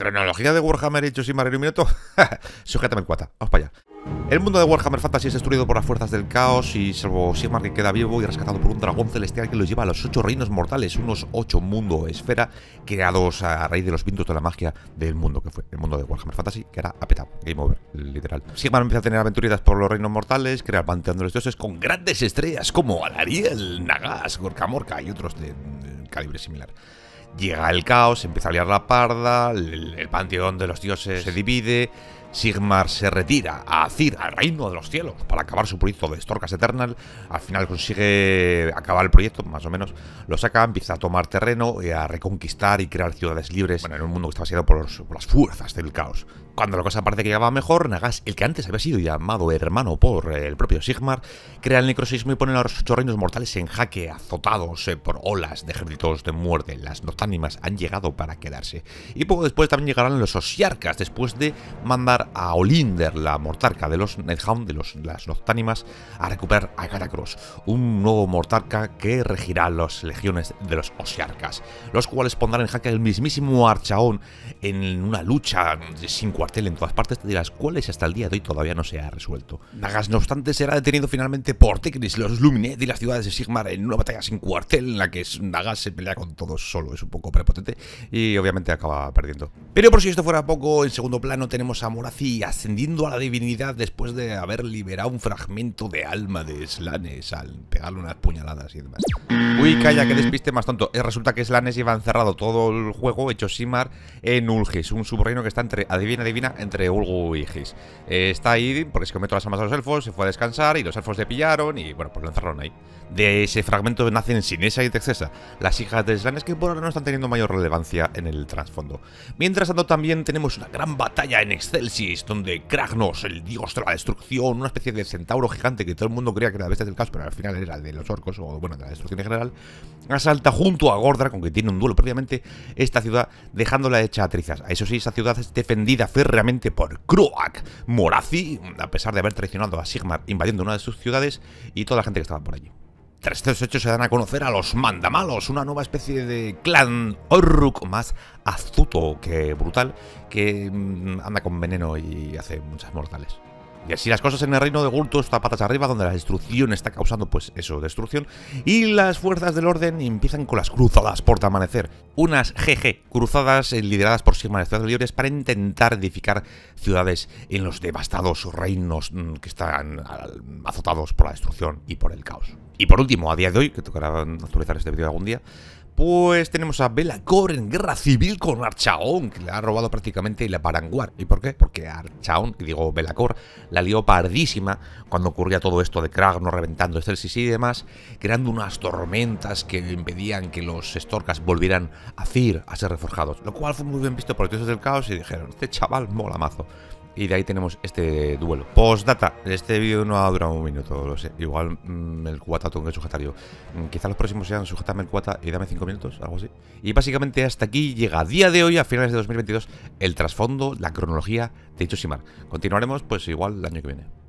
Cronología de Warhammer hechos y Marino Minuto. Sujétame el cuata. Vamos para allá. El mundo de Warhammer Fantasy es destruido por las fuerzas del caos y salvo Sigmar que queda vivo y rescatado por un dragón celestial que los lleva a los ocho reinos mortales, unos ocho mundo esfera creados a raíz de los vientos de la magia del mundo que fue, el mundo de Warhammer Fantasy, que era apetado, game over, literal. Sigmar empieza a tener aventuritas por los reinos mortales, crea el panteón los dioses con grandes estrellas como Alariel, Nagas, Gorka Morka y otros de calibre similar. Llega el caos, empieza a liar la parda, el, panteón de los dioses se divide, Sigmar se retira a Azir, al reino de los cielos, para acabar su proyecto de Storkas Eternal. Al final consigue acabar el proyecto, más o menos. Lo saca, empieza a tomar terreno, y a reconquistar y crear ciudades libres bueno, en un mundo que está vaciado por, las fuerzas del caos. Cuando la cosa parece que ya va mejor, Nagas, el que antes había sido llamado hermano por el propio Sigmar, crea el necrosismo y pone a los ocho reinos mortales en jaque, azotados eh, por olas de ejércitos de muerte. Las noctánimas han llegado para quedarse. Y poco después también llegarán los osiarcas, después de mandar a Olinder, la mortarca de los Nethound, de los, las noctánimas, a recuperar a Garacross, un nuevo mortarca que regirá las legiones de los osiarcas, los cuales pondrán en jaque el mismísimo Archaón en una lucha sin cuartel en todas partes, de las cuales hasta el día de hoy todavía no se ha resuelto. Nagas, no obstante, será detenido finalmente por Tekris, los Luminet y las ciudades de Sigmar en una batalla sin cuartel en la que Nagas se pelea con todos solo, es un poco prepotente y obviamente acaba perdiendo. Pero por si esto fuera poco, en segundo plano tenemos a Morazi ascendiendo a la divinidad después de haber liberado un fragmento de alma de Slanes al pegarle unas puñaladas y demás. Uy, calla, que despiste más tonto. Eh, resulta que Slanes lleva encerrado todo el juego hecho Sigmar en Ulgis, un subreino que está entre, adivina, adivina, entre Ulgu y Gis. Eh, está ahí porque se cometió las almas a los elfos, se fue a descansar y los elfos le pillaron y bueno, pues lo encerraron ahí. De ese fragmento nacen Sinesa y Texesa, las hijas de Slanes que por ahora no están teniendo mayor relevancia en el trasfondo. Mientras tanto también tenemos una gran batalla en Excelsis, donde Kragnos, el dios de la destrucción, una especie de centauro gigante que todo el mundo creía que era la bestia del caos, pero al final era de los orcos, o bueno, de la destrucción en general, asalta junto a Gordra, con que tiene un duelo previamente, esta ciudad, dejándola hecha a trizas. Eso sí, esa ciudad es defendida férreamente por Croak Morazi, a pesar de haber traicionado a Sigmar invadiendo una de sus ciudades y toda la gente que estaba por allí. Tras estos hechos se dan a conocer a los Mandamalos, una nueva especie de clan Orruk más astuto que brutal, que mm, anda con veneno y hace muchas mortales. Y así las cosas en el reino de Gulto está patas arriba, donde la destrucción está causando, pues eso, destrucción. Y las fuerzas del orden empiezan con las cruzadas por amanecer. Unas GG, cruzadas eh, lideradas por Sigmar Ciudades Libres para intentar edificar ciudades en los devastados reinos mm, que están azotados por la destrucción y por el caos. Y por último, a día de hoy, que tocará actualizar este vídeo algún día, pues tenemos a Belacor en guerra civil con Archaón, que le ha robado prácticamente la Paranguar. ¿Y por qué? Porque Archaón, digo Belacor, la lió pardísima cuando ocurría todo esto de Kragno reventando Excelsis y demás, creando unas tormentas que impedían que los Storkas volvieran a Cir a ser reforjados. Lo cual fue muy bien visto por los dioses del caos y dijeron, este chaval mola mazo. Y de ahí tenemos este duelo. Postdata, este vídeo no ha durado un minuto, lo sé. Igual mm, el cuata tengo que sujetar yo. Mm, quizá los próximos sean sujetame el cuata y dame 5 minutos, algo así. Y básicamente hasta aquí llega día de hoy, a finales de 2022, el trasfondo, la cronología de Ichoshimar. Continuaremos pues igual el año que viene.